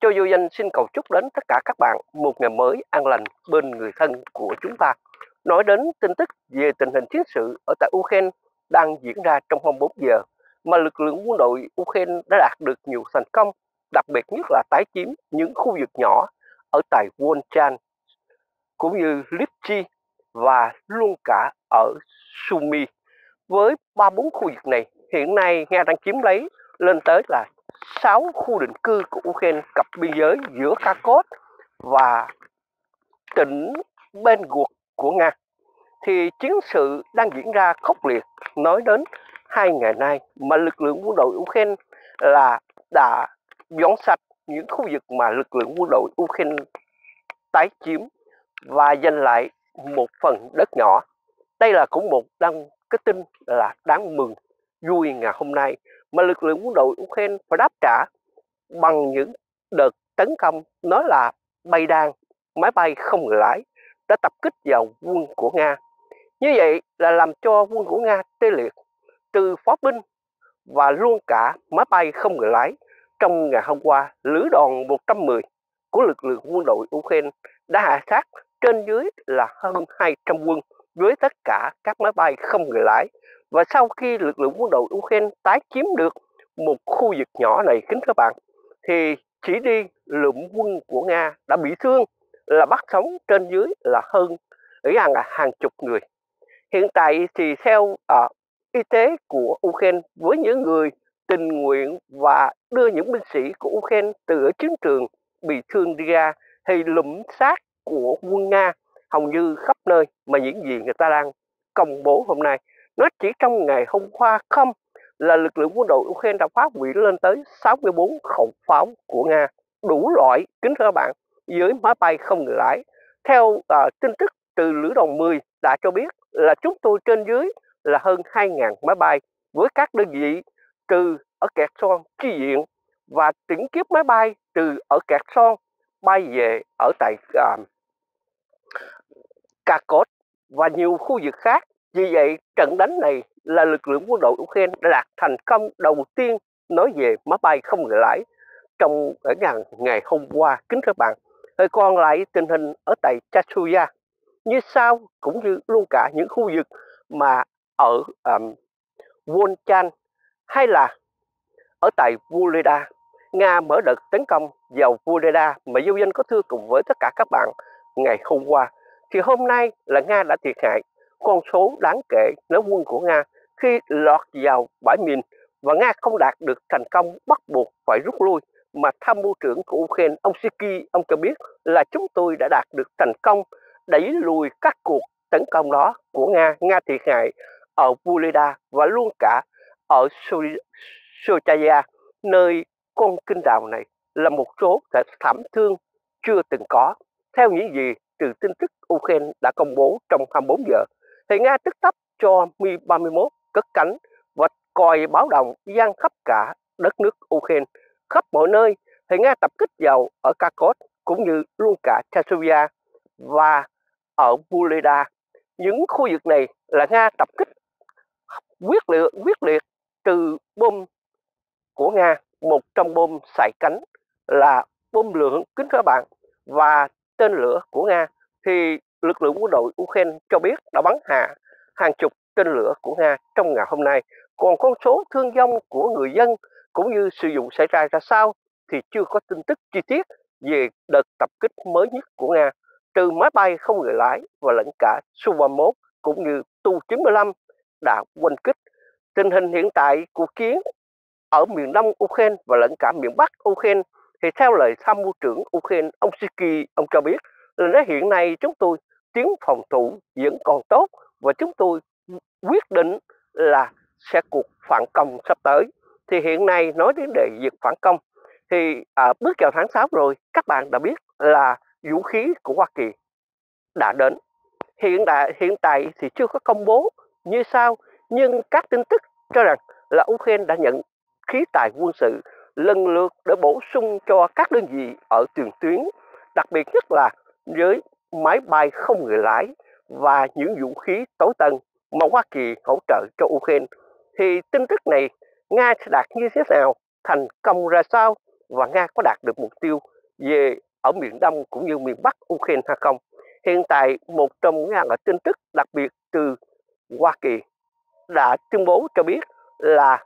Cho vô danh xin cầu chúc đến tất cả các bạn một ngày mới an lành bên người thân của chúng ta. Nói đến tin tức về tình hình chiến sự ở tại Ukraine đang diễn ra trong 24 giờ mà lực lượng quân đội Ukraine đã đạt được nhiều thành công, đặc biệt nhất là tái chiếm những khu vực nhỏ ở tại Volchan cũng như Lipchi và luôn cả ở Sumi. Với ba bốn khu vực này, hiện nay Nga đang chiếm lấy lên tới là 6 khu định cư của Ukraine cặp biên giới giữa Kharkov và tỉnh bên guộc của Nga. Thì chiến sự đang diễn ra khốc liệt nói đến hai ngày nay mà lực lượng quân đội Ukraine là đã dọn sạch những khu vực mà lực lượng quân đội Ukraine tái chiếm và giành lại một phần đất nhỏ. Đây là cũng một đăng cái tin là đáng mừng vui ngày hôm nay mà lực lượng quân đội Ukraine phải đáp trả bằng những đợt tấn công nói là bay đan máy bay không người lái đã tập kích vào quân của Nga. Như vậy là làm cho quân của Nga tê liệt từ pháo binh và luôn cả máy bay không người lái. Trong ngày hôm qua, lữ đoàn 110 của lực lượng quân đội Ukraine đã hạ sát trên dưới là hơn 200 quân với tất cả các máy bay không người lái và sau khi lực lượng quân đội Ukraine tái chiếm được một khu vực nhỏ này kính các bạn, thì chỉ đi lượng quân của Nga đã bị thương là bắt sống trên dưới là hơn ý rằng là hàng chục người. Hiện tại thì theo uh, y tế của Ukraine với những người tình nguyện và đưa những binh sĩ của Ukraine từ ở chiến trường bị thương đi ra thì lụm xác của quân Nga hầu như khắp nơi mà những gì người ta đang công bố hôm nay nó chỉ trong ngày hôm qua không là lực lượng quân đội Ukraine đã phá hủy lên tới 64 khẩu pháo của Nga đủ loại kính thưa các bạn dưới máy bay không người lái. Theo uh, tin tức từ lữ đoàn 10 đã cho biết là chúng tôi trên dưới là hơn 2.000 máy bay với các đơn vị từ ở kẹt son chi diện và tỉnh kiếp máy bay từ ở kẹt son bay về ở tại à, uh, Kakot và nhiều khu vực khác vì vậy, trận đánh này là lực lượng quân đội Ukraine đã đạt thành công đầu tiên nói về máy bay không người lái trong ở ngày, ngày hôm qua kính các bạn. Rồi còn lại tình hình ở tại Chachuya như sau cũng như luôn cả những khu vực mà ở um, Volchan hay là ở tại Vuleda. Nga mở đợt tấn công vào Vuleda mà dâu danh có thưa cùng với tất cả các bạn ngày hôm qua. Thì hôm nay là Nga đã thiệt hại con số đáng kể nếu quân của Nga khi lọt vào bãi mìn và Nga không đạt được thành công bắt buộc phải rút lui mà tham mưu trưởng của Ukraine, ông Siki, ông cho biết là chúng tôi đã đạt được thành công đẩy lùi các cuộc tấn công đó của Nga Nga thiệt hại ở Vuleda và luôn cả ở Sochaya, nơi con kinh đào này là một số thảm thương chưa từng có. Theo những gì từ tin tức Ukraine đã công bố trong 24 giờ thì Nga tức tốc cho Mi-31 cất cánh và còi báo động gian khắp cả đất nước Ukraine. Khắp mọi nơi thì Nga tập kích vào ở Kharkov cũng như luôn cả Chasovia và ở buleda Những khu vực này là Nga tập kích quyết liệt, quyết liệt từ bom của Nga, một trong bom xài cánh là bom lượng kính các bạn và tên lửa của Nga. Thì lực lượng quân đội Ukraine cho biết đã bắn hạ hàng chục tên lửa của Nga trong ngày hôm nay. Còn con số thương vong của người dân cũng như sử dụng xảy ra ra sao thì chưa có tin tức chi tiết về đợt tập kích mới nhất của Nga, từ máy bay không người lái và lẫn cả Su-31 cũng như Tu-95 đã quanh kích. Tình hình hiện tại cuộc chiến ở miền đông Ukraine và lẫn cả miền bắc Ukraine thì theo lời tham mưu trưởng Ukraine ông Siki, ông cho biết là nói hiện nay chúng tôi tiếng phòng thủ vẫn còn tốt và chúng tôi quyết định là sẽ cuộc phản công sắp tới. Thì hiện nay nói đến đề việc phản công thì à, bước vào tháng 6 rồi các bạn đã biết là vũ khí của Hoa Kỳ đã đến. Hiện tại hiện tại thì chưa có công bố như sau nhưng các tin tức cho rằng là Ukraine đã nhận khí tài quân sự lần lượt để bổ sung cho các đơn vị ở tiền tuyến đặc biệt nhất là với máy bay không người lái và những vũ khí tối tân mà Hoa Kỳ hỗ trợ cho Ukraine thì tin tức này Nga sẽ đạt như thế nào thành công ra sao và Nga có đạt được mục tiêu về ở miền Đông cũng như miền Bắc Ukraine hay không. Hiện tại một trong Nga là tin tức đặc biệt từ Hoa Kỳ đã tuyên bố cho biết là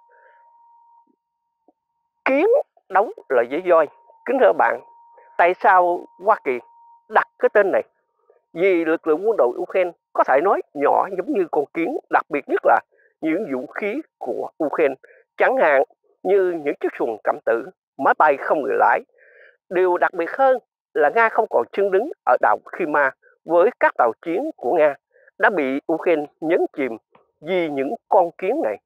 kiến đóng là dễ voi. Kính thưa bạn, tại sao Hoa Kỳ đặt cái tên này? Vì lực lượng quân đội Ukraine có thể nói nhỏ giống như con kiến, đặc biệt nhất là những vũ khí của Ukraine, chẳng hạn như những chiếc xuồng cảm tử, máy bay không người lái. Điều đặc biệt hơn là Nga không còn chân đứng ở đảo Crimea với các tàu chiến của Nga đã bị Ukraine nhấn chìm vì những con kiến này.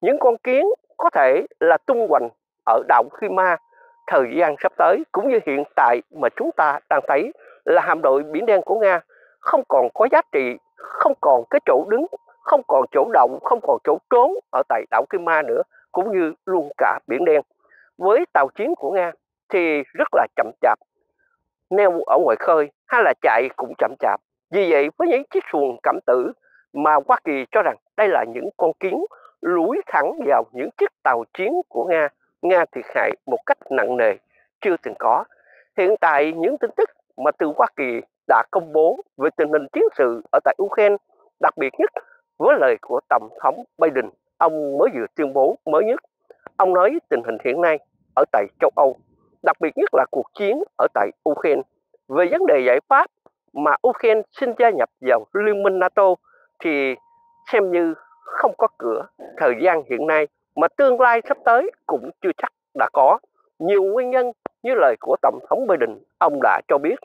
Những con kiến có thể là tung hoành ở đảo Crimea thời gian sắp tới cũng như hiện tại mà chúng ta đang thấy là hạm đội biển đen của Nga không còn có giá trị, không còn cái chỗ đứng, không còn chỗ động, không còn chỗ trốn ở tại đảo Ma nữa cũng như luôn cả biển đen. Với tàu chiến của Nga thì rất là chậm chạp, neo ở ngoài khơi hay là chạy cũng chậm chạp. Vì vậy với những chiếc xuồng cảm tử mà Hoa Kỳ cho rằng đây là những con kiến lũi thẳng vào những chiếc tàu chiến của Nga, Nga thiệt hại một cách nặng nề chưa từng có. Hiện tại những tin tức mà từ Hoa Kỳ đã công bố về tình hình chiến sự ở tại Ukraine, đặc biệt nhất với lời của Tổng thống Biden, ông mới vừa tuyên bố mới nhất. Ông nói tình hình hiện nay ở tại châu Âu, đặc biệt nhất là cuộc chiến ở tại Ukraine. Về vấn đề giải pháp mà Ukraine xin gia nhập vào Liên minh NATO thì xem như không có cửa thời gian hiện nay mà tương lai sắp tới cũng chưa chắc đã có. Nhiều nguyên nhân như lời của Tổng thống Biden, ông đã cho biết.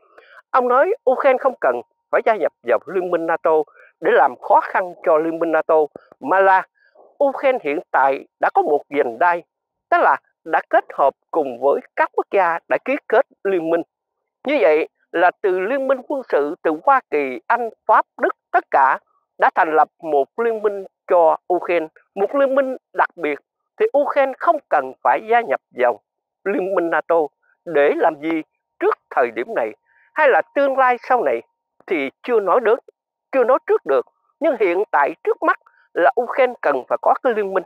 Ông nói Ukraine không cần phải gia nhập vào Liên minh NATO để làm khó khăn cho Liên minh NATO, mà là Ukraine hiện tại đã có một vành đai, tức là đã kết hợp cùng với các quốc gia đã ký kết liên minh. Như vậy là từ liên minh quân sự từ Hoa Kỳ, Anh, Pháp, Đức tất cả đã thành lập một liên minh cho Ukraine, một liên minh đặc biệt thì Ukraine không cần phải gia nhập vào liên minh NATO để làm gì trước thời điểm này hay là tương lai sau này thì chưa nói được, chưa nói trước được. Nhưng hiện tại trước mắt là Ukraine cần phải có cái liên minh.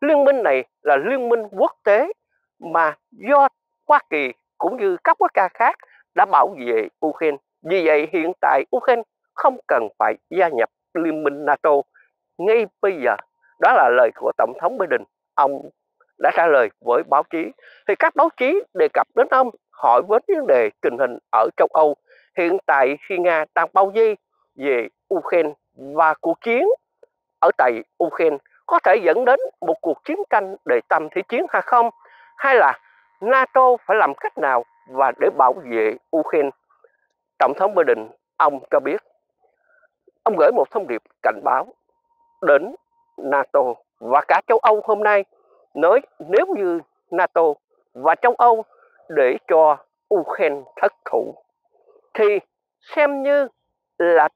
Liên minh này là liên minh quốc tế mà do Hoa Kỳ cũng như các quốc gia khác đã bảo vệ Ukraine. Vì vậy hiện tại Ukraine không cần phải gia nhập Liên minh NATO ngay bây giờ. Đó là lời của Tổng thống Biden. Ông đã trả lời với báo chí. Thì các báo chí đề cập đến ông, hỏi với vấn đề tình hình ở châu Âu hiện tại khi Nga đang bao vây về Ukraine và cuộc chiến ở tại Ukraine, có thể dẫn đến một cuộc chiến tranh đầy tâm thế chiến hay không hay là NATO phải làm cách nào và để bảo vệ Ukraine Tổng thống Biden, ông cho biết ông gửi một thông điệp cảnh báo đến NATO và cả châu Âu hôm nay. Nói nếu như NATO và châu Âu để cho Ukraine thất thủ thì xem như là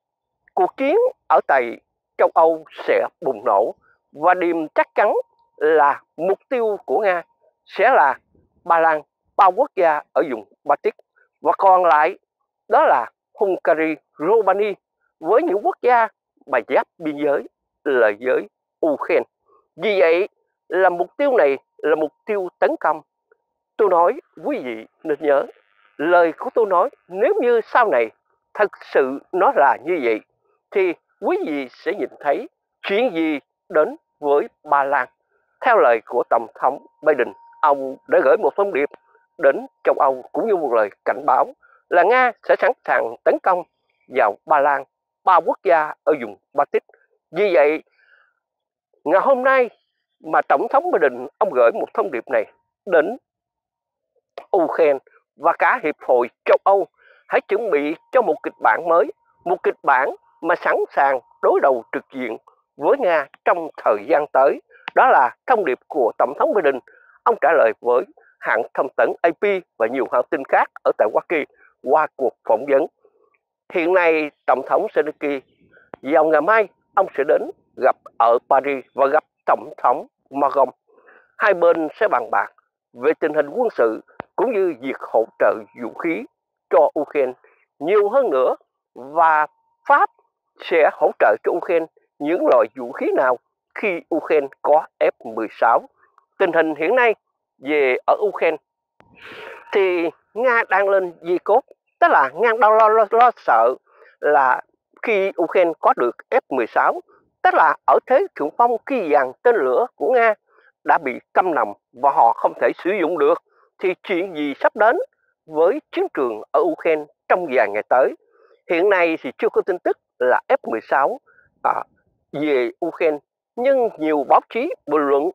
cuộc chiến ở tại châu Âu sẽ bùng nổ. Và điểm chắc chắn là mục tiêu của Nga sẽ là Ba Lan, ba quốc gia ở vùng Baltic. Và còn lại đó là Hungary, Romania với những quốc gia mà giáp biên giới là giới Ukraine. Vì vậy là mục tiêu này là mục tiêu tấn công. Tôi nói quý vị nên nhớ lời của tôi nói nếu như sau này thật sự nó là như vậy thì quý vị sẽ nhìn thấy chuyện gì đến với Ba Lan. Theo lời của Tổng thống Biden, ông đã gửi một thông điệp đến châu Âu cũng như một lời cảnh báo là Nga sẽ sẵn sàng tấn công vào Ba Lan, ba quốc gia ở vùng Baltic. Vì vậy, ngày hôm nay mà Tổng thống Biden ông gửi một thông điệp này đến Ukraine và cả Hiệp hội châu Âu hãy chuẩn bị cho một kịch bản mới, một kịch bản mà sẵn sàng đối đầu trực diện với Nga trong thời gian tới. Đó là thông điệp của Tổng thống Biden. Ông trả lời với hãng thông tấn AP và nhiều hãng tin khác ở tại Hoa Kỳ qua cuộc phỏng vấn. Hiện nay, Tổng thống Zelensky vào ngày mai ông sẽ đến gặp ở Paris và gặp Tổng thống Macron. Hai bên sẽ bàn bạc về tình hình quân sự cũng như việc hỗ trợ vũ khí cho Ukraine nhiều hơn nữa và Pháp sẽ hỗ trợ cho Ukraine những loại vũ khí nào khi Ukraine có F-16. Tình hình hiện nay về ở Ukraine thì Nga đang lên di cốt tức là Nga đang lo, lo, lo sợ là khi Ukraine có được F-16 tức là ở thế thượng phong khi dàn tên lửa của Nga đã bị câm nằm và họ không thể sử dụng được thì chuyện gì sắp đến với chiến trường ở Ukraine trong vài ngày tới? Hiện nay thì chưa có tin tức là F-16 à, về Ukraine nhưng nhiều báo chí bình luận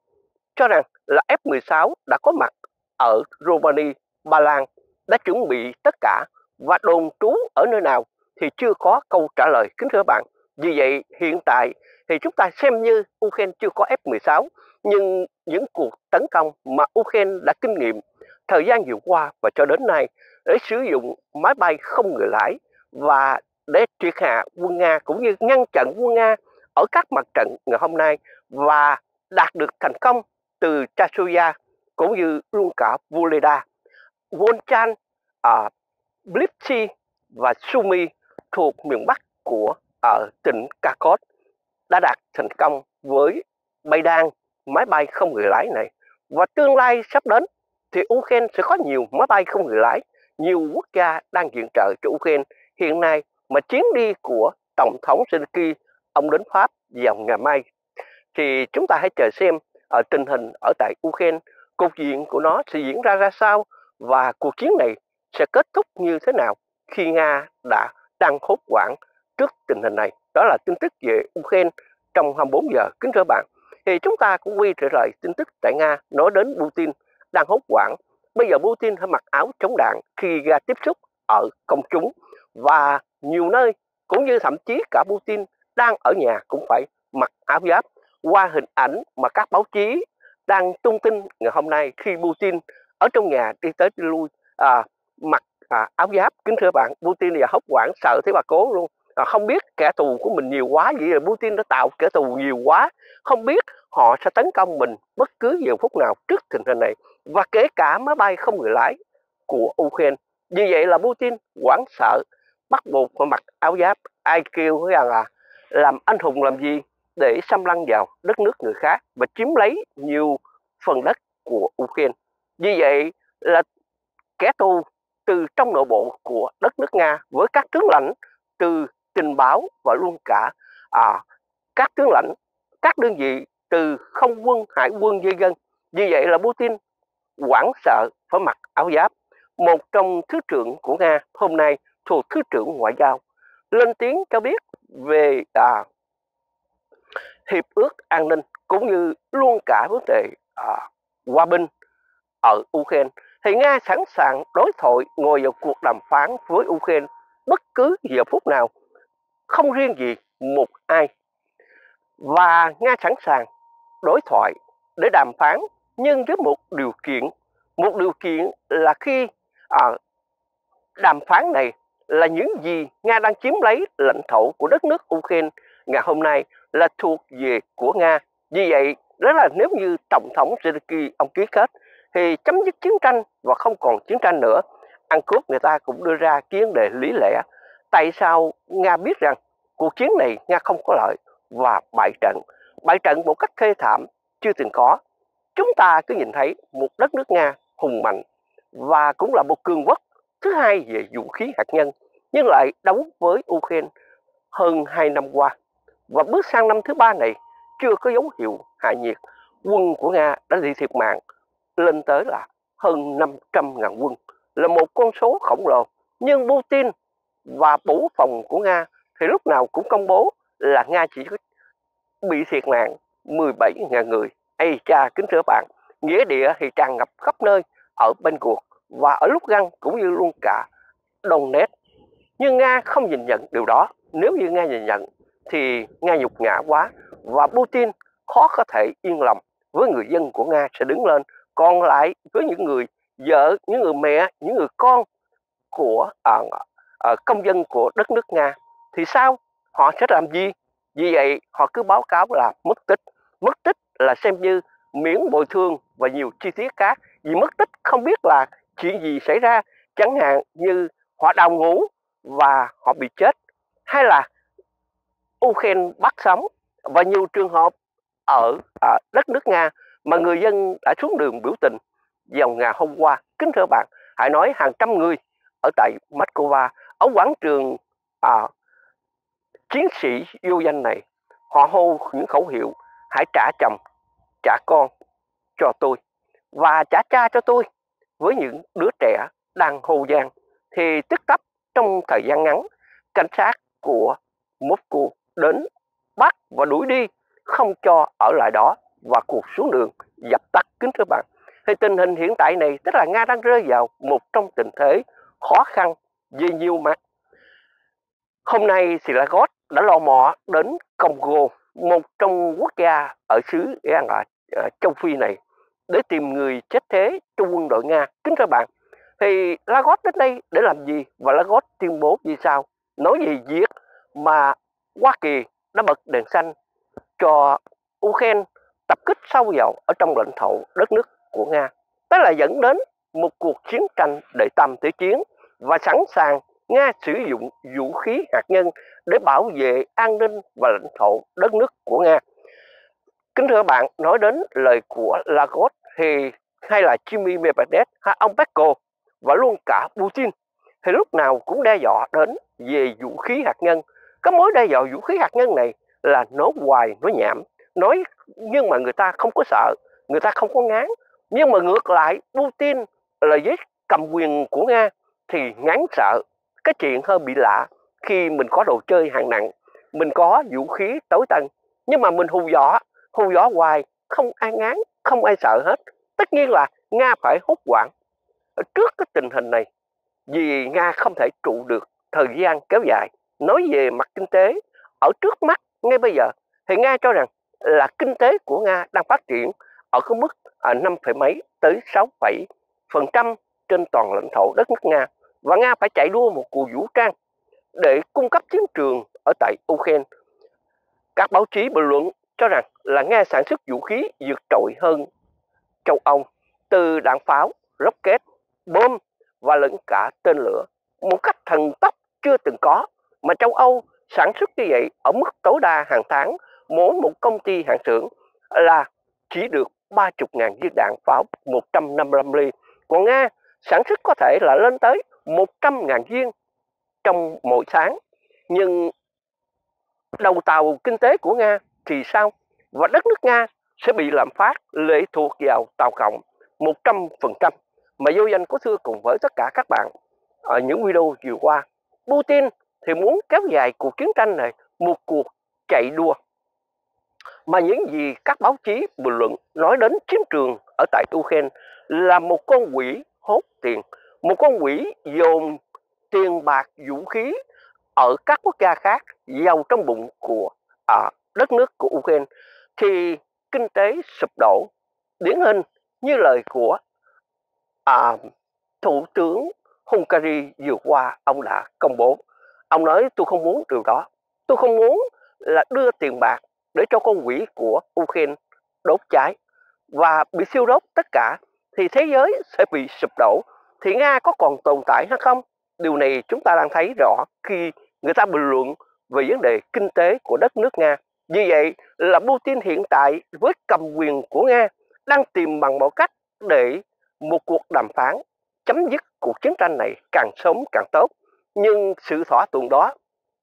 cho rằng là F-16 đã có mặt ở Romania, Ba Lan đã chuẩn bị tất cả và đồn trú ở nơi nào thì chưa có câu trả lời kính thưa bạn. Vì vậy hiện tại thì chúng ta xem như Ukraine chưa có F-16 nhưng những cuộc tấn công mà Ukraine đã kinh nghiệm thời gian vừa qua và cho đến nay để sử dụng máy bay không người lái và để triệt hạ quân Nga cũng như ngăn chặn quân Nga ở các mặt trận ngày hôm nay và đạt được thành công từ Chasuya cũng như luôn cả Voleda, Volchan, à, uh, Blipchi và Sumi thuộc miền Bắc của ở tỉnh Kakot đã đạt thành công với bay đan, máy bay không người lái này. Và tương lai sắp đến thì Ukraine sẽ có nhiều máy bay không người lái, nhiều quốc gia đang viện trợ cho Ukraine. Hiện nay mà chuyến đi của Tổng thống Zelensky, ông đến Pháp vào ngày mai. Thì chúng ta hãy chờ xem ở tình hình ở tại Ukraine, cục diện của nó sẽ diễn ra ra sao và cuộc chiến này sẽ kết thúc như thế nào khi Nga đã đang hốt quản trước tình hình này. Đó là tin tức về Ukraine trong 24 giờ. Kính thưa bạn, thì chúng ta cũng quay trở lại tin tức tại Nga nói đến Putin đang hốt quản. Bây giờ Putin phải mặc áo chống đạn khi ra tiếp xúc ở công chúng và nhiều nơi cũng như thậm chí cả Putin đang ở nhà cũng phải mặc áo giáp qua hình ảnh mà các báo chí đang tung tin ngày hôm nay khi Putin ở trong nhà đi tới đi lui à, mặc à, áo giáp kính thưa bạn Putin là hốc quản sợ thế bà cố luôn. À, không biết kẻ thù của mình nhiều quá vậy là Putin đã tạo kẻ thù nhiều quá. Không biết họ sẽ tấn công mình bất cứ giờ phút nào trước tình hình này và kể cả máy bay không người lái của Ukraine. Như vậy là Putin hoảng sợ bắt buộc phải mặc áo giáp. Ai kêu rằng là làm anh hùng làm gì để xâm lăng vào đất nước người khác và chiếm lấy nhiều phần đất của Ukraine. Như vậy là kẻ thù từ trong nội bộ của đất nước Nga với các tướng lãnh từ tình báo và luôn cả à, các tướng lãnh, các đơn vị từ không quân, hải quân, dân dân. Như vậy là Putin hoảng sợ phải mặc áo giáp. Một trong thứ trưởng của Nga hôm nay thuộc thứ trưởng ngoại giao lên tiếng cho biết về à, hiệp ước an ninh cũng như luôn cả vấn đề à, hòa bình ở Ukraine thì Nga sẵn sàng đối thoại ngồi vào cuộc đàm phán với Ukraine bất cứ giờ phút nào không riêng gì một ai và Nga sẵn sàng đối thoại để đàm phán nhưng với một điều kiện một điều kiện là khi à, đàm phán này là những gì Nga đang chiếm lấy lãnh thổ của đất nước Ukraine ngày hôm nay là thuộc về của Nga. Vì vậy, đó là nếu như Tổng thống Zelensky ông ký kết thì chấm dứt chiến tranh và không còn chiến tranh nữa. Ăn cướp người ta cũng đưa ra kiến đề lý lẽ. Tại sao Nga biết rằng cuộc chiến này Nga không có lợi và bại trận. Bại trận một cách thê thảm, chưa từng có. Chúng ta cứ nhìn thấy một đất nước Nga hùng mạnh và cũng là một cường quốc thứ hai về vũ khí hạt nhân, nhưng lại đấu với Ukraine hơn 2 năm qua. Và bước sang năm thứ ba này, chưa có dấu hiệu hạ nhiệt. Quân của Nga đã bị thiệt mạng lên tới là hơn 500 ngàn quân là một con số khổng lồ. Nhưng Putin và bộ phòng của Nga thì lúc nào cũng công bố là Nga chỉ bị thiệt mạng 17 ngàn người. Ây cha kính thưa bạn, nghĩa địa thì tràn ngập khắp nơi ở bên cuộc và ở lúc găng cũng như luôn cả đồng nét. Nhưng Nga không nhìn nhận điều đó. Nếu như Nga nhìn nhận thì Nga nhục ngã quá và Putin khó có thể yên lòng với người dân của Nga sẽ đứng lên còn lại với những người vợ những người mẹ những người con của uh, uh, công dân của đất nước Nga. Thì sao? Họ sẽ làm gì? Vì vậy họ cứ báo cáo là mất tích. Mất tích là xem như miễn bồi thường và nhiều chi tiết khác. Vì mất tích không biết là chuyện gì xảy ra. Chẳng hạn như họ đào ngủ và họ bị chết. Hay là Ukraine bắt sống và nhiều trường hợp ở à, đất nước Nga mà người dân đã xuống đường biểu tình vào ngày hôm qua. Kính thưa bạn, hãy nói hàng trăm người ở tại Moscow, ở quảng trường à, chiến sĩ vô danh này, họ hô những khẩu hiệu hãy trả chồng, trả con cho tôi và trả cha cho tôi với những đứa trẻ đang hô gian thì tức tấp trong thời gian ngắn cảnh sát của Moscow đến bắt và đuổi đi không cho ở lại đó và cuộc xuống đường, dập tắt. Kính thưa bạn, thì tình hình hiện tại này, tức là Nga đang rơi vào một trong tình thế khó khăn về nhiều mặt. Hôm nay Silagot đã lò mò đến Congo, một trong quốc gia ở xứ ở ờ, châu Phi này, để tìm người chết thế cho quân đội Nga. Kính thưa bạn, thì Lagos đến đây để làm gì và Lagos tuyên bố như sao? Nói gì việc mà Hoa Kỳ đã bật đèn xanh cho Ukraine tập kích sâu vào ở trong lãnh thổ đất nước của Nga. Đó là dẫn đến một cuộc chiến tranh đệ tam thế chiến và sẵn sàng Nga sử dụng vũ khí hạt nhân để bảo vệ an ninh và lãnh thổ đất nước của Nga. Kính thưa bạn, nói đến lời của Lagos thì hay là Jimmy Medvedev hay ông Peskov và luôn cả Putin thì lúc nào cũng đe dọa đến về vũ khí hạt nhân. Cái mối đe dọa vũ khí hạt nhân này là nó hoài, nó nhảm, nói nhưng mà người ta không có sợ, người ta không có ngán. Nhưng mà ngược lại Putin là giới cầm quyền của Nga thì ngán sợ. Cái chuyện hơi bị lạ khi mình có đồ chơi hạng nặng, mình có vũ khí tối tân, nhưng mà mình hù dọa, hù dọa hoài, không ai ngán, không ai sợ hết. Tất nhiên là Nga phải hốt hoảng trước cái tình hình này vì Nga không thể trụ được thời gian kéo dài nói về mặt kinh tế ở trước mắt ngay bây giờ thì Nga cho rằng là kinh tế của Nga đang phát triển ở cái mức à, năm phẩy mấy tới 6 phẩy phần trăm trên toàn lãnh thổ đất nước Nga và Nga phải chạy đua một cuộc vũ trang để cung cấp chiến trường ở tại Ukraine. Các báo chí bình luận cho rằng là Nga sản xuất vũ khí vượt trội hơn châu Âu từ đạn pháo, rocket bom và lẫn cả tên lửa một cách thần tốc chưa từng có mà châu Âu sản xuất như vậy ở mức tối đa hàng tháng mỗi một công ty hàng xưởng là chỉ được 30.000 viên đạn pháo 155 ly. Còn Nga sản xuất có thể là lên tới 100.000 viên trong mỗi tháng. Nhưng đầu tàu kinh tế của Nga thì sao? Và đất nước Nga sẽ bị lạm phát lệ thuộc vào tàu cộng 100% mà vô danh có thưa cùng với tất cả các bạn, ở những video vừa qua, Putin thì muốn kéo dài cuộc chiến tranh này một cuộc chạy đua mà những gì các báo chí bình luận nói đến chiến trường ở tại Ukraine là một con quỷ hốt tiền một con quỷ dồn tiền bạc vũ khí ở các quốc gia khác vào trong bụng của à, đất nước của Ukraine. Thì kinh tế sụp đổ điển hình như lời của à, thủ tướng Hungary vừa qua ông đã công bố. Ông nói tôi không muốn điều đó. Tôi không muốn là đưa tiền bạc để cho con quỷ của Ukraine đốt cháy. Và bị siêu đốt tất cả, thì thế giới sẽ bị sụp đổ. Thì Nga có còn tồn tại hay không? Điều này chúng ta đang thấy rõ khi người ta bình luận về vấn đề kinh tế của đất nước Nga. Như vậy là Putin hiện tại với cầm quyền của Nga đang tìm bằng mọi cách để một cuộc đàm phán chấm dứt cuộc chiến tranh này càng sớm càng tốt. Nhưng sự thỏa thuận đó,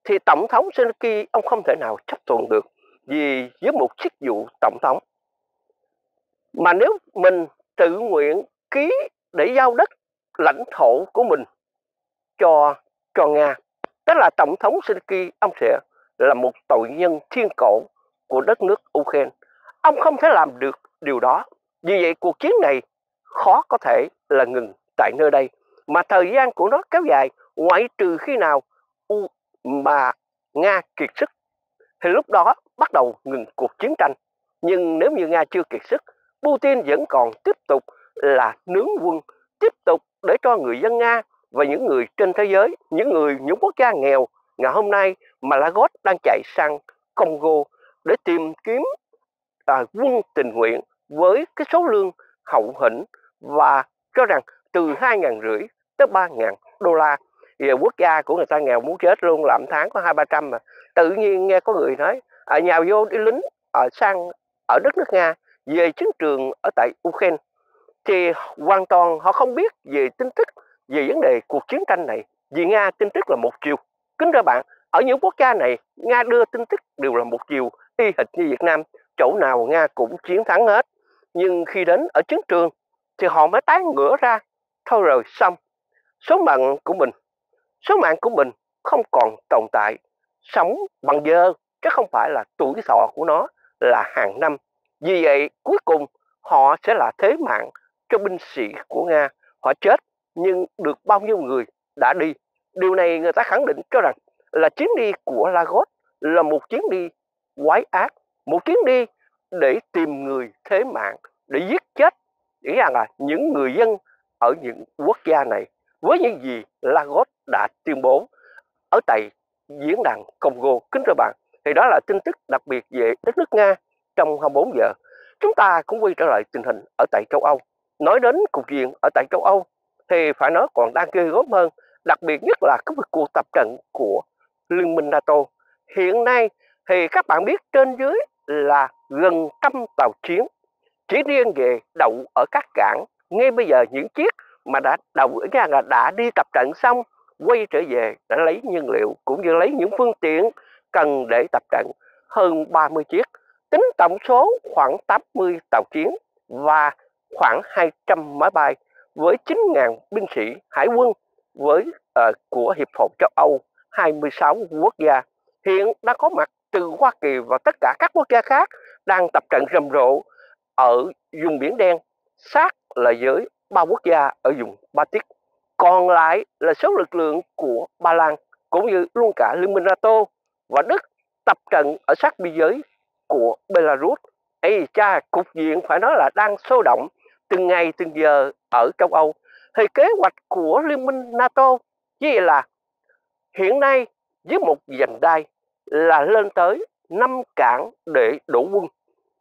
thì Tổng thống Zelensky, ông không thể nào chấp thuận được vì với một chức vụ Tổng thống. Mà nếu mình tự nguyện ký để giao đất lãnh thổ của mình cho cho Nga, tức là Tổng thống Zelensky ông sẽ là một tội nhân thiên cổ của đất nước Ukraine. Ông không thể làm được điều đó. Vì vậy cuộc chiến này khó có thể là ngừng tại nơi đây mà thời gian của nó kéo dài ngoại trừ khi nào mà Nga kiệt sức thì lúc đó bắt đầu ngừng cuộc chiến tranh. Nhưng nếu như Nga chưa kiệt sức Putin vẫn còn tiếp tục là nướng quân tiếp tục để cho người dân Nga và những người trên thế giới những người những quốc gia nghèo ngày hôm nay mà Lagos đang chạy sang Congo để tìm kiếm à, quân tình nguyện với cái số lương hậu hĩnh và cho rằng từ hai ngàn rưỡi tới ba ngàn đô la. Thì quốc gia của người ta nghèo muốn chết luôn làm tháng có hai ba trăm mà. Tự nhiên nghe có người nói à, nhào vô đi lính ở sang ở đất nước nga về chiến trường ở tại Ukraine. Thì hoàn toàn họ không biết về tin tức về vấn đề cuộc chiến tranh này. Vì Nga tin tức là một chiều. Kính thưa bạn ở những quốc gia này Nga đưa tin tức đều là một chiều y hệt như Việt Nam. Chỗ nào Nga cũng chiến thắng hết. Nhưng khi đến ở chiến trường thì họ mới tái ngửa ra. Thôi rồi xong. Số mạng của mình số mạng của mình không còn tồn tại. Sống bằng giờ chứ không phải là tuổi thọ của nó là hàng năm. Vì vậy, cuối cùng họ sẽ là thế mạng cho binh sĩ của Nga. Họ chết, nhưng được bao nhiêu người đã đi. Điều này người ta khẳng định cho rằng là chuyến đi của Lagos là một chuyến đi quái ác, một chuyến đi để tìm người thế mạng, để giết chết nghĩ rằng là những người dân ở những quốc gia này. Với những gì Lagos đã tuyên bố ở tại diễn đàn Congo. Kính thưa bạn thì đó là tin tức đặc biệt về đất nước Nga trong 24 giờ. Chúng ta cũng quay trở lại tình hình ở tại châu Âu. Nói đến cục diện ở tại châu Âu, thì phải nói còn đang ghê gớm hơn, đặc biệt nhất là cái cuộc tập trận của Liên minh NATO. Hiện nay thì các bạn biết trên dưới là gần trăm tàu chiến chỉ riêng về đậu ở các cảng. Ngay bây giờ những chiếc mà đã đậu ở nhà là đã đi tập trận xong, quay trở về đã lấy nhiên liệu cũng như lấy những phương tiện cần để tập trận. Hơn 30 chiếc tính tổng số khoảng 80 tàu chiến và khoảng 200 máy bay với 9.000 binh sĩ hải quân với uh, của Hiệp hội châu Âu 26 quốc gia. Hiện đã có mặt từ Hoa Kỳ và tất cả các quốc gia khác đang tập trận rầm rộ ở vùng Biển Đen. Sát là với ba quốc gia ở vùng Baltic. Còn lại là số lực lượng của Ba Lan cũng như luôn cả Liên minh NATO và Đức tập trận ở sát biên giới của Belarus. Ê cha, cục diện phải nói là đang sôi động từng ngày từng giờ ở châu Âu. Thì kế hoạch của Liên minh NATO chỉ là hiện nay với một dành đai là lên tới 5 cảng để đổ quân.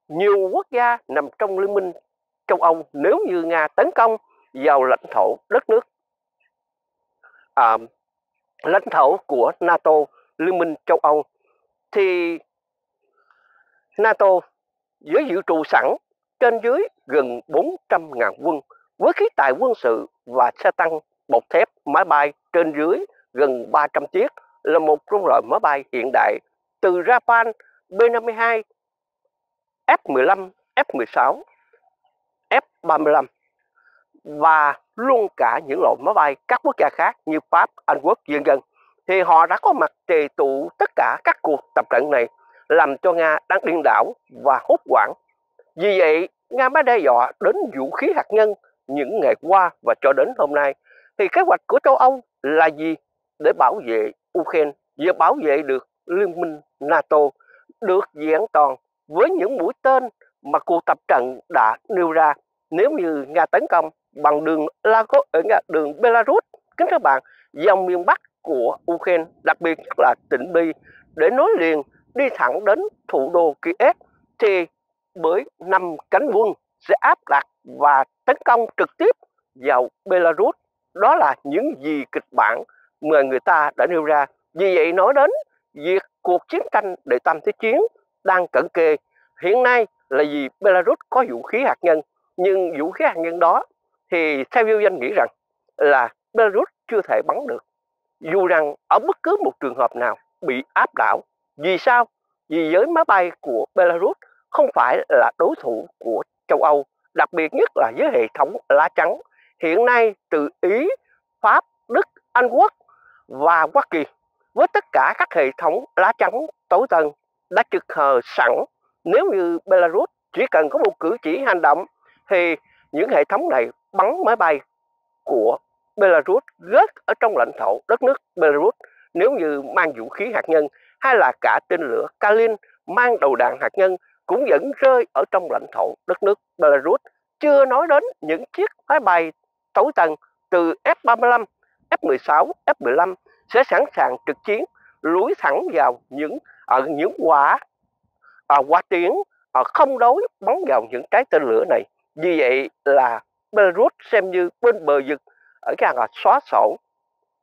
Nhiều quốc gia nằm trong Liên minh châu Âu nếu như Nga tấn công vào lãnh thổ đất nước à, lãnh thổ của NATO, Liên minh châu Âu thì NATO với dự trù sẵn trên dưới gần 400.000 quân với khí tài quân sự và xe tăng bọc thép máy bay trên dưới gần 300 chiếc là một trong loại máy bay hiện đại từ Japan B-52, F-15, F-16, F-35 và luôn cả những loại máy bay các quốc gia khác như Pháp, Anh Quốc, dân dân thì họ đã có mặt tề tụ tất cả các cuộc tập trận này làm cho Nga đang điên đảo và hốt hoảng. Vì vậy, Nga mới đe dọa đến vũ khí hạt nhân những ngày qua và cho đến hôm nay. Thì kế hoạch của châu Âu là gì? Để bảo vệ Ukraine, vừa bảo vệ được Liên minh NATO, được diễn toàn với những mũi tên mà cuộc tập trận đã nêu ra nếu như Nga tấn công bằng đường Lagos ở ờ, đường Belarus kính các bạn dòng miền Bắc của Ukraine, đặc biệt nhất là tỉnh Bi, để nối liền đi thẳng đến thủ đô Kiev, thì với năm cánh quân sẽ áp đặt và tấn công trực tiếp vào Belarus. Đó là những gì kịch bản mà người ta đã nêu ra. Vì vậy nói đến việc cuộc chiến tranh để tam thế chiến đang cận kề, hiện nay là vì Belarus có vũ khí hạt nhân. Nhưng vũ khí hạt nhân đó thì theo yêu danh nghĩ rằng là Belarus chưa thể bắn được dù rằng ở bất cứ một trường hợp nào bị áp đảo, vì sao? Vì giới máy bay của Belarus không phải là đối thủ của châu Âu, đặc biệt nhất là với hệ thống lá trắng. Hiện nay từ Ý, Pháp, Đức, Anh Quốc và Hoa Kỳ với tất cả các hệ thống lá trắng tối tân đã trực hờ sẵn. Nếu như Belarus chỉ cần có một cử chỉ hành động thì những hệ thống này bắn máy bay của Belarus rớt ở trong lãnh thổ đất nước Belarus nếu như mang vũ khí hạt nhân hay là cả tên lửa Kalin mang đầu đạn hạt nhân cũng vẫn rơi ở trong lãnh thổ đất nước Belarus. Chưa nói đến những chiếc máy bay tối tầng từ F-35, F-16, F-15 sẽ sẵn sàng trực chiến lúi thẳng vào những ở những quả à, quả tiến à, không đối bắn vào những trái tên lửa này. Vì vậy là Belarus xem như bên bờ vực ở cái là xóa sổ.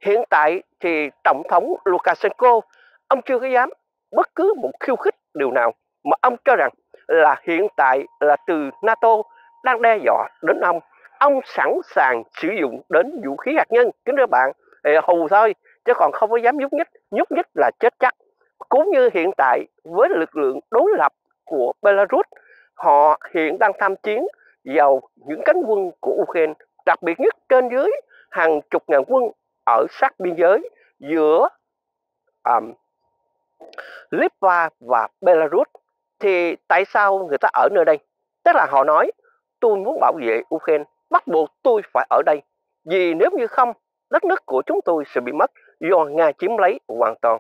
Hiện tại thì tổng thống Lukashenko, ông chưa có dám bất cứ một khiêu khích điều nào mà ông cho rằng là hiện tại là từ NATO đang đe dọa đến ông. Ông sẵn sàng sử dụng đến vũ khí hạt nhân, kính thưa bạn thì hù thôi, chứ còn không có dám nhúc nhích. Nhúc nhích là chết chắc. Cũng như hiện tại, với lực lượng đối lập của Belarus, họ hiện đang tham chiến vào những cánh quân của Ukraine đặc biệt nhất trên dưới hàng chục ngàn quân ở sát biên giới giữa um, Litva và Belarus. Thì tại sao người ta ở nơi đây? Tức là họ nói tôi muốn bảo vệ Ukraine bắt buộc tôi phải ở đây. Vì nếu như không đất nước của chúng tôi sẽ bị mất do Nga chiếm lấy hoàn toàn.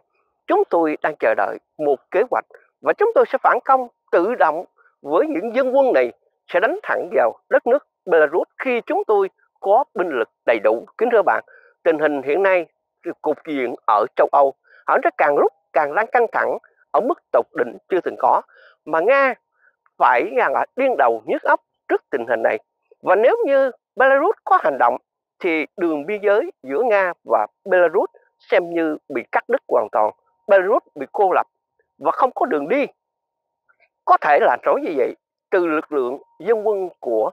Chúng tôi đang chờ đợi một kế hoạch và chúng tôi sẽ phản công tự động với những dân quân này sẽ đánh thẳng vào đất nước Belarus khi chúng tôi có binh lực đầy đủ. Kính thưa bạn, tình hình hiện nay cục diện ở châu Âu họ nó càng lúc càng đang căng thẳng ở mức tột đỉnh chưa từng có. Mà Nga phải rằng là điên đầu nhức óc trước tình hình này. Và nếu như Belarus có hành động thì đường biên giới giữa Nga và Belarus xem như bị cắt đứt hoàn toàn. Belarus bị cô lập và không có đường đi. Có thể là nói như vậy từ lực lượng dân quân của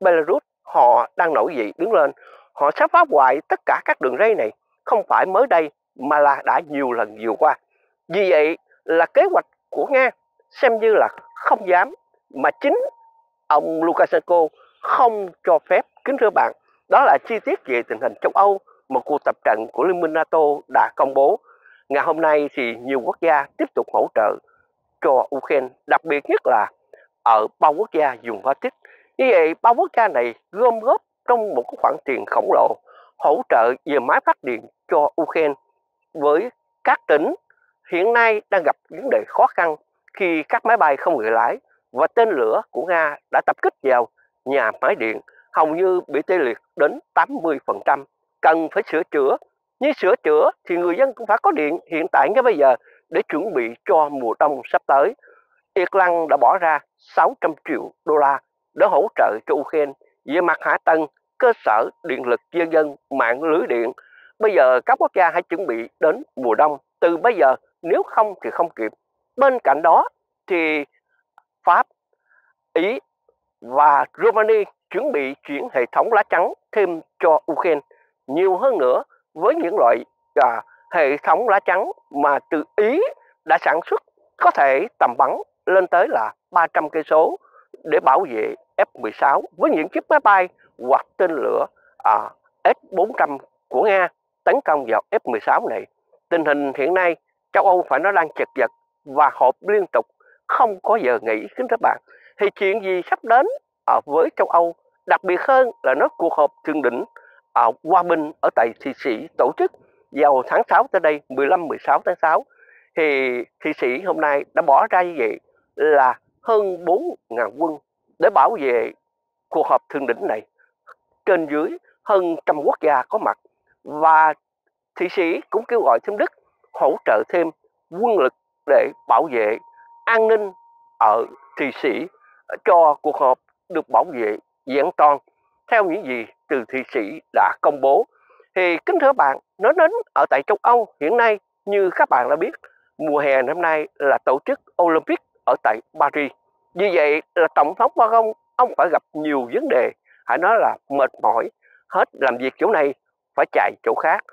Belarus, họ đang nổi dậy, đứng lên. Họ sắp phá hoại tất cả các đường ray này. Không phải mới đây, mà là đã nhiều lần vừa qua. Vì vậy là kế hoạch của nga xem như là không dám, mà chính ông Lukashenko không cho phép kính thưa bạn. Đó là chi tiết về tình hình châu Âu một cuộc tập trận của Liên minh NATO đã công bố. Ngày hôm nay thì nhiều quốc gia tiếp tục hỗ trợ cho Ukraine, đặc biệt nhất là ở ba quốc gia dùng Baltic như vậy ba quốc gia này gom góp trong một khoản tiền khổng lồ hỗ trợ về máy phát điện cho Ukraine với các tỉnh hiện nay đang gặp vấn đề khó khăn khi các máy bay không người lái và tên lửa của Nga đã tập kích vào nhà máy điện hầu như bị tê liệt đến 80%, cần phải sửa chữa. Như sửa chữa thì người dân cũng phải có điện hiện tại ngay bây giờ để chuẩn bị cho mùa đông sắp tới. Irland đã bỏ ra 600 triệu đô la để hỗ trợ cho Ukraine về mặt hạ tầng, cơ sở điện lực dân dân, mạng lưới điện. Bây giờ các quốc gia hãy chuẩn bị đến mùa đông từ bây giờ, nếu không thì không kịp. Bên cạnh đó thì Pháp, Ý và Romania chuẩn bị chuyển hệ thống lá trắng thêm cho Ukraine nhiều hơn nữa với những loại à, hệ thống lá trắng mà từ Ý đã sản xuất có thể tầm bắn lên tới là 300 cây số để bảo vệ F-16 với những chiếc máy bay hoặc tên lửa à, S-400 của Nga tấn công vào F-16 này. Tình hình hiện nay châu Âu phải nói đang chật vật và họp liên tục không có giờ nghỉ kính các bạn. Thì chuyện gì sắp đến ở với châu Âu đặc biệt hơn là nó cuộc họp thượng đỉnh ở Hòa Bình ở tại Thụy Sĩ tổ chức vào tháng 6 tới đây 15-16 tháng 6 thì Thụy Sĩ hôm nay đã bỏ ra như vậy là hơn 4.000 quân để bảo vệ cuộc họp thượng đỉnh này trên dưới hơn trăm quốc gia có mặt và Thụy Sĩ cũng kêu gọi thêm Đức hỗ trợ thêm quân lực để bảo vệ an ninh ở Thụy Sĩ ờ, cho cuộc họp được bảo vệ diễn toàn theo những gì từ Thụy Sĩ đã công bố. Thì kính thưa bạn, nó đến ở tại châu Âu hiện nay như các bạn đã biết, mùa hè năm nay là tổ chức Olympic ở tại Paris. Vì vậy là Tổng thống Macron ông phải gặp nhiều vấn đề, hãy nói là mệt mỏi, hết làm việc chỗ này phải chạy chỗ khác.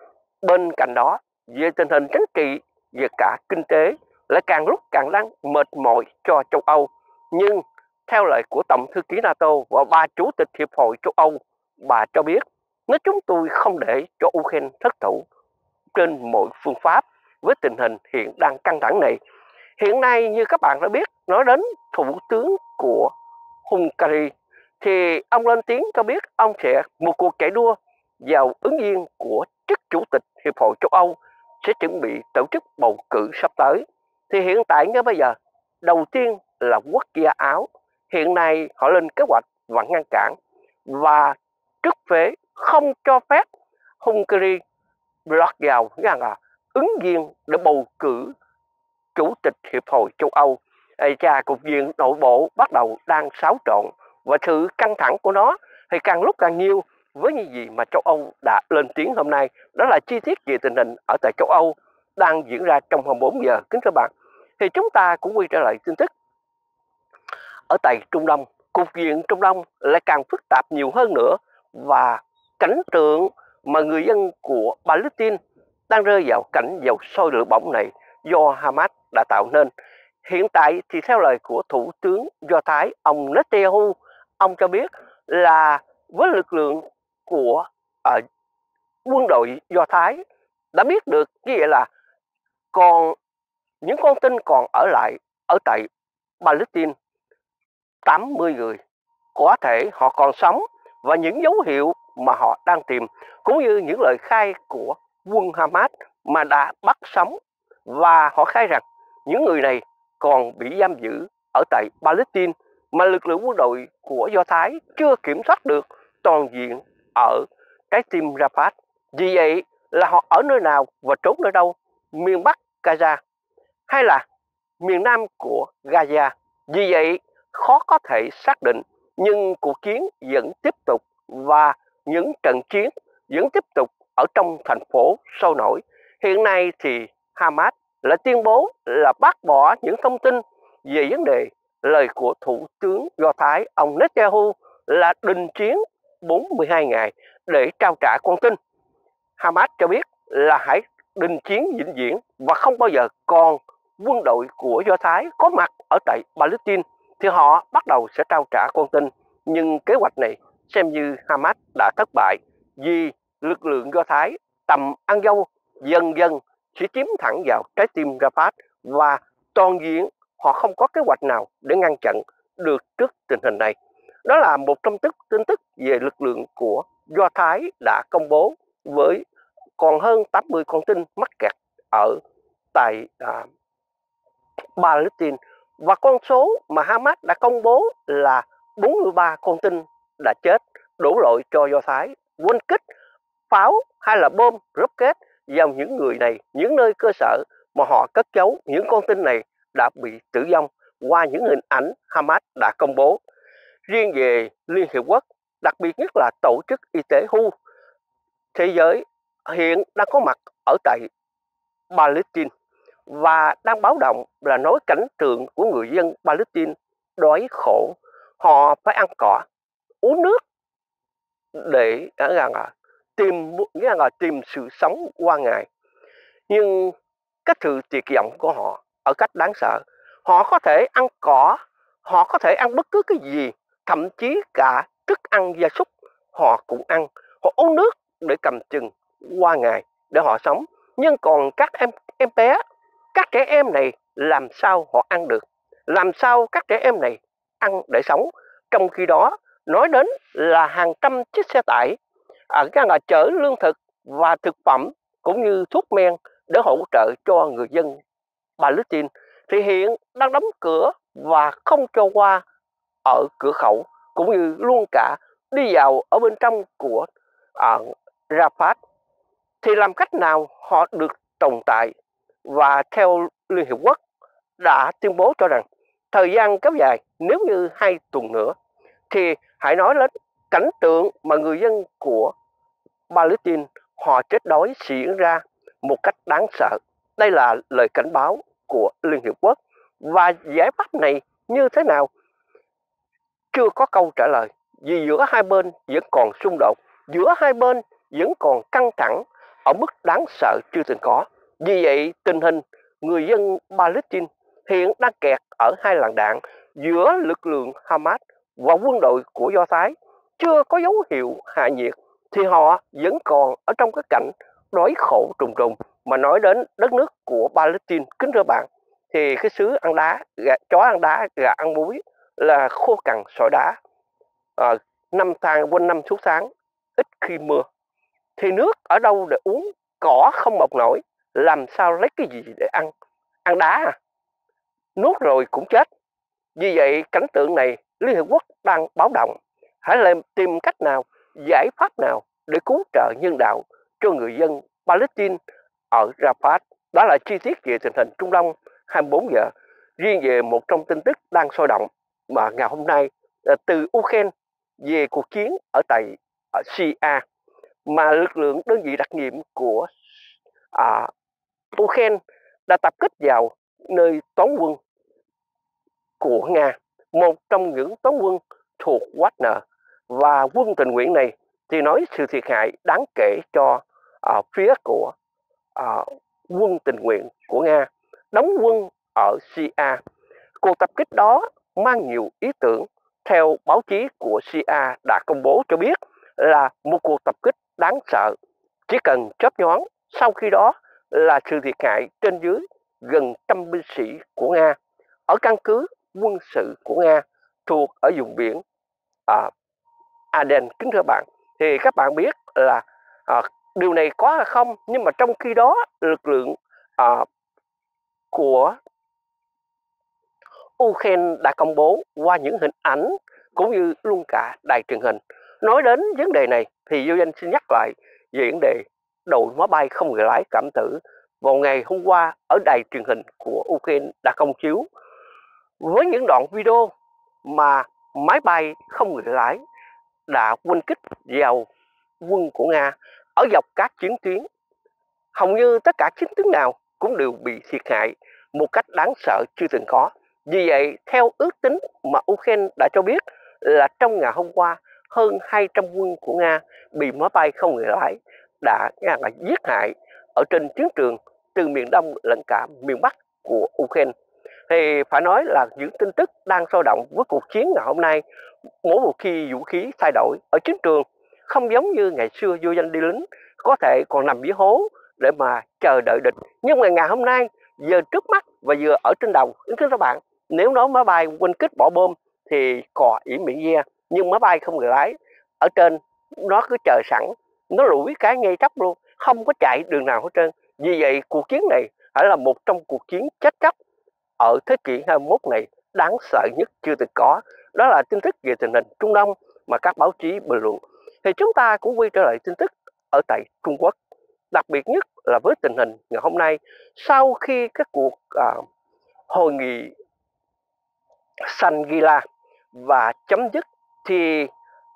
Bên cạnh đó, về tình hình chính trị, về cả kinh tế lại càng lúc càng đang mệt mỏi cho châu Âu. Nhưng theo lời của Tổng thư ký NATO và ba chủ tịch Hiệp hội châu Âu, bà cho biết nếu chúng tôi không để cho Ukraine thất thủ trên mọi phương pháp với tình hình hiện đang căng thẳng này. Hiện nay như các bạn đã biết, nói đến thủ tướng của Hungary thì ông lên tiếng cho biết ông sẽ một cuộc chạy đua vào ứng viên của chức chủ tịch Hiệp hội châu Âu sẽ chuẩn bị tổ chức bầu cử sắp tới. Thì hiện tại ngay bây giờ, đầu tiên là quốc gia Áo. Hiện nay họ lên kế hoạch và ngăn cản và trước phế không cho phép Hungary lọt vào rằng là ứng viên để bầu cử chủ tịch Hiệp hội châu Âu. và cục diện nội bộ bắt đầu đang xáo trộn và sự căng thẳng của nó thì càng lúc càng nhiều với những gì mà châu Âu đã lên tiếng hôm nay. Đó là chi tiết về tình hình ở tại châu Âu đang diễn ra trong 24 giờ. Kính thưa bạn, thì chúng ta cũng quay trở lại tin tức. Ở tại Trung Đông cục diện Trung Đông lại càng phức tạp nhiều hơn nữa và cảnh tượng mà người dân của Palestine đang rơi vào cảnh dầu sôi lửa bỏng này do Hamas đã tạo nên. Hiện tại thì theo lời của Thủ tướng Do Thái, ông Netanyahu, ông cho biết là với lực lượng của uh, quân đội Do Thái đã biết được như vậy là còn những con tin còn ở lại ở tại Palestine 80 người có thể họ còn sống và những dấu hiệu mà họ đang tìm cũng như những lời khai của quân Hamas mà đã bắt sống và họ khai rằng những người này còn bị giam giữ ở tại Palestine mà lực lượng quân đội của Do Thái chưa kiểm soát được toàn diện ở trái tim Rafah. Vì vậy là họ ở nơi nào và trốn nơi đâu? Miền Bắc Gaza, hay là miền Nam của Gaza? Vì vậy, khó có thể xác định, nhưng cuộc chiến vẫn tiếp tục và những trận chiến vẫn tiếp tục ở trong thành phố sôi nổi. Hiện nay thì Hamas lại tuyên bố là bác bỏ những thông tin về vấn đề lời của Thủ tướng Do Thái ông Netanyahu là đình chiến 42 ngày để trao trả con tin. Hamas cho biết là hãy đình chiến vĩnh viễn và không bao giờ còn quân đội của Do Thái có mặt ở tại Palestine thì họ bắt đầu sẽ trao trả con tin. Nhưng kế hoạch này xem như Hamas đã thất bại vì lực lượng Do Thái tầm ăn dâu dần dần sẽ chiếm thẳng vào trái tim Rafah và toàn diện họ không có kế hoạch nào để ngăn chặn được trước tình hình này. Đó là một trong tức tin tức về lực lượng của Do Thái đã công bố với còn hơn 80 con tin mắc kẹt ở tại à, Palestine và con số mà Hamas đã công bố là 43 con tin đã chết đổ lỗi cho Do Thái quân kích pháo hay là bom rocket vào những người này, những nơi cơ sở mà họ cất giấu những con tin này đã bị tử vong qua những hình ảnh Hamas đã công bố. Riêng về Liên Hiệp Quốc, đặc biệt nhất là Tổ chức Y tế WHO thế giới hiện đang có mặt ở tại Palestine và đang báo động là nói cảnh tượng của người dân Palestine đói khổ. Họ phải ăn cỏ, uống nước để à, rằng là tìm nghĩa là tìm sự sống qua ngài. Nhưng cái sự tuyệt vọng của họ ở cách đáng sợ. Họ có thể ăn cỏ, họ có thể ăn bất cứ cái gì, thậm chí cả thức ăn gia súc họ cũng ăn. Họ uống nước để cầm chừng qua ngày để họ sống. Nhưng còn các em em bé, các trẻ em này làm sao họ ăn được? Làm sao các trẻ em này ăn để sống? Trong khi đó, nói đến là hàng trăm chiếc xe tải À, ở các là chở lương thực và thực phẩm cũng như thuốc men để hỗ trợ cho người dân Palestine thì hiện đang đóng cửa và không cho qua ở cửa khẩu cũng như luôn cả đi vào ở bên trong của à, Rafah. Thì làm cách nào họ được tồn tại? Và theo Liên Hiệp Quốc đã tuyên bố cho rằng thời gian kéo dài nếu như hai tuần nữa thì hãy nói đến cảnh tượng mà người dân của Palestine họ chết đói diễn ra một cách đáng sợ. Đây là lời cảnh báo của Liên Hiệp Quốc. Và giải pháp này như thế nào? Chưa có câu trả lời. Vì giữa hai bên vẫn còn xung đột, giữa hai bên vẫn còn căng thẳng, ở mức đáng sợ chưa từng có. Vì vậy, tình hình người dân Palestine hiện đang kẹt ở hai làn đạn giữa lực lượng Hamas và quân đội của Do Thái chưa có dấu hiệu hạ nhiệt thì họ vẫn còn ở trong cái cảnh đói khổ trùng trùng. Mà nói đến đất nước của Palestine kính thưa bạn thì cái xứ ăn đá gà, chó ăn đá gà ăn muối là khô cằn sỏi đá. À, năm tháng quanh năm suốt tháng ít khi mưa. Thì nước ở đâu để uống? Cỏ không mọc nổi. Làm sao lấy cái gì để ăn? Ăn đá à? Nuốt rồi cũng chết. Vì vậy cảnh tượng này Liên Hợp Quốc đang báo động hãy làm tìm cách nào giải pháp nào để cứu trợ nhân đạo cho người dân Palestine ở Rafah? Đó là chi tiết về tình hình Trung Đông. 24 giờ riêng về một trong tin tức đang sôi động mà ngày hôm nay ờ, từ Ukraine về cuộc chiến ở tại ờ, ở Syria mà lực lượng đơn vị đặc nhiệm của à, Ukraine đã tập kích vào nơi toán quân của Nga một trong những toán quân thuộc Wagner. Và quân tình nguyện này thì nói sự thiệt hại đáng kể cho uh, phía của uh, quân tình nguyện của Nga. Đóng quân ở Syria. Cuộc tập kích đó mang nhiều ý tưởng theo báo chí của Sia đã công bố cho biết là một cuộc tập kích đáng sợ. Chỉ cần chớp nhoáng sau khi đó là sự thiệt hại trên dưới gần trăm binh sĩ của Nga. Ở căn cứ quân sự của Nga thuộc ở vùng biển à, à Aden kính thưa bạn. Thì các bạn biết là à, điều này có hay không nhưng mà trong khi đó lực lượng à, của Ukraine đã công bố qua những hình ảnh cũng như luôn cả đài truyền hình. Nói đến vấn đề này thì vô danh xin nhắc lại về vấn đề đầu máy bay không người lái cảm tử vào ngày hôm qua ở đài truyền hình của Ukraine đã công chiếu. Với những đoạn video mà máy bay không người lái đã quân kích vào quân của Nga ở dọc các chiến tuyến. Hầu như tất cả chiến tuyến nào cũng đều bị thiệt hại một cách đáng sợ chưa từng có. Vì vậy, theo ước tính mà Ukraine đã cho biết là trong ngày hôm qua, hơn 200 quân của Nga bị máy bay không người lái đã Nga là giết hại ở trên chiến trường từ miền Đông lẫn cả miền Bắc của Ukraine. Thì phải nói là những tin tức đang sôi động với cuộc chiến ngày hôm nay, mỗi một khi vũ khí thay đổi ở chiến trường, không giống như ngày xưa vô danh đi lính có thể còn nằm dưới hố để mà chờ đợi địch. Nhưng mà ngày hôm nay, giờ trước mắt và vừa ở trên đầu thưa các bạn, nếu nói máy bay quân kích bỏ bom thì cò ỉ miệng ve nhưng máy bay không người lái, ở trên nó cứ chờ sẵn, nó lủi cái ngay tróc luôn, không có chạy đường nào hết trơn. Vì vậy cuộc chiến này phải là một trong cuộc chiến chết chóc ở thế kỷ 21 này đáng sợ nhất chưa từng có đó là tin tức về tình hình Trung Đông mà các báo chí bình luận. Thì chúng ta cũng quay trở lại tin tức ở tại Trung Quốc đặc biệt nhất là với tình hình ngày hôm nay. Sau khi các cuộc à, hội nghị Shangri-La và chấm dứt thì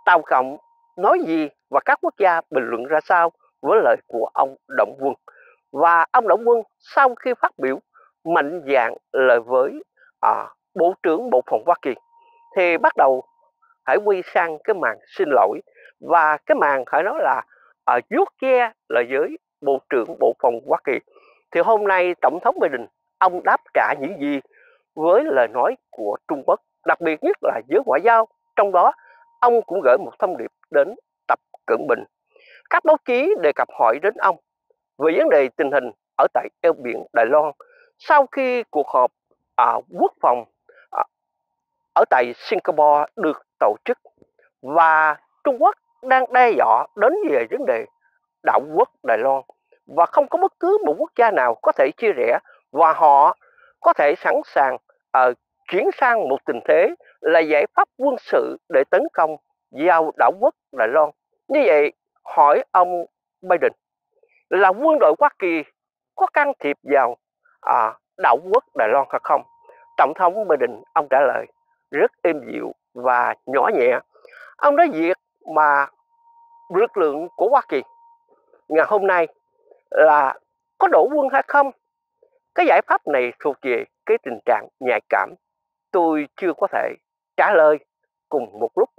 Tàu Cộng nói gì và các quốc gia bình luận ra sao với lời của ông Động Quân? Và ông Động Quân sau khi phát biểu mạnh dạng lời với à, Bộ trưởng Bộ Phòng Hoa Kỳ. Thì bắt đầu hãy quy sang cái màn xin lỗi và cái màn phải nói là ở à, vuốt che lời với Bộ trưởng Bộ Phòng Hoa Kỳ. Thì hôm nay Tổng thống Biden ông đáp trả những gì với lời nói của Trung Quốc đặc biệt nhất là giới ngoại giao. Trong đó ông cũng gửi một thông điệp đến Tập Cận Bình. Các báo chí đề cập hỏi đến ông về vấn đề tình hình ở tại eo biển Đài Loan sau khi cuộc họp à, quốc phòng à, ở tại Singapore được tổ chức và Trung Quốc đang đe dọa đến về vấn đề đảo quốc Đài Loan và không có bất cứ một quốc gia nào có thể chia rẽ và họ có thể sẵn sàng uh, chuyển sang một tình thế là giải pháp quân sự để tấn công vào đảo quốc Đài Loan. Như vậy, hỏi ông Biden là quân đội Hoa Kỳ có can thiệp vào à, đảo quốc Đài Loan hay không? Tổng thống Biden ông trả lời rất êm dịu và nhỏ nhẹ. Ông nói việc mà lực lượng của Hoa Kỳ ngày hôm nay là có đổ quân hay không? Cái giải pháp này thuộc về cái tình trạng nhạy cảm. Tôi chưa có thể trả lời cùng một lúc